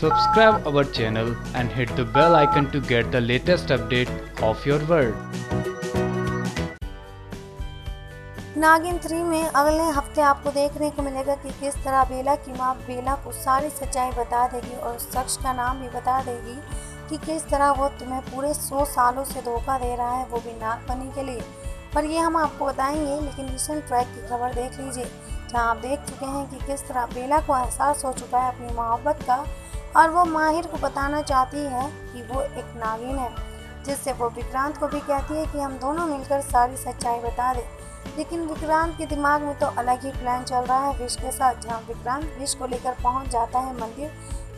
Subscribe our channel and hit the bell icon to get the latest update of your world. Naagin three में अगले हफ़्ते आपको देखने को मिलेगा कि किस तरह बेला की माँ बेला को सारी सच्चाई बता देगी और शख्स का नाम भी बता देगी कि किस तरह वो तुम्हें पूरे सौ सालों से धोखा दे रहा है, वो भी नाग बनी के लिए पर ये हम आपको बताएँगे, लेकिन रिसेंट ट्रैक की खबर देख लीजिए, जहाँ आप देख चुके हैं कि किस तरह बेला को एहसास हो चुका है अपनी मोहब्बत का और वो माहिर को बताना चाहती है कि वो एक नागिन है, जिससे वो विक्रांत को भी कहती है कि हम दोनों मिलकर सारी सच्चाई बता दें। लेकिन विक्रांत के दिमाग में तो अलग ही प्लान चल रहा है विश के साथ, जहाँ विक्रांत विश को लेकर पहुँच जाता है मंदिर,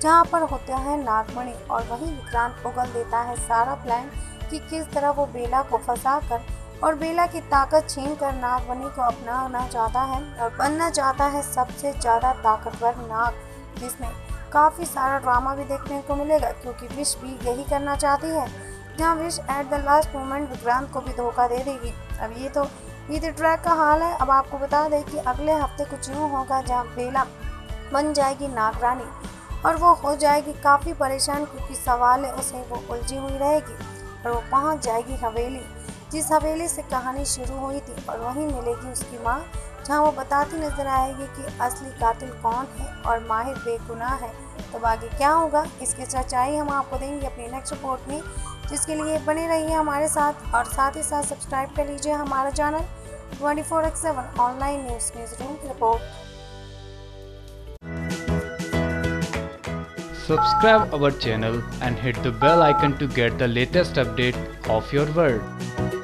जहाँ पर होता है नागमणि और वहीं विक्रांत उगल देता है सारा प्लान कि किस तरह वो बेला को फंसा कर और बेला की ताकत छीन कर नागमणि को अपनाना चाहता है और बनना चाहता है सबसे ज़्यादा ताकतवर नाग जिसमें काफ़ी सारा ड्रामा भी देखने को मिलेगा, क्योंकि विश भी यही करना चाहती है। जहाँ Vish at the last moment Vikrant को भी धोखा दे देगी। अब ये तो ये तो ट्रैक का हाल है। अब आपको बता दें कि अगले हफ़्ते कुछ यूँ होगा जहाँ बेला बन जाएगी नागरानी। और वो हो जाएगी काफ़ी परेशान, क्योंकि सवाल है, उसे वो उलझी हुई रहेगी। और वो पहुँच जाएगी हवेली, जिस हवेली से कहानी शुरू हुई थी, और वहीं मिलेगी उसकी माँ जहाँ वो बताती नज़र आएगी कि असली कातिल कौन है और माहिर बेगुनाह है तो आगे क्या होगा इसकी सच्चाई हम आपको देंगे अपनी नेक्स्ट रिपोर्ट में, जिसके लिए बने रहिए हमारे साथ और साथ ही साथ सब्सक्राइब कर लीजिए हमारा channel twenty four x seven online news news room की report Subscribe our channel and hit the bell icon to get the latest update of your world.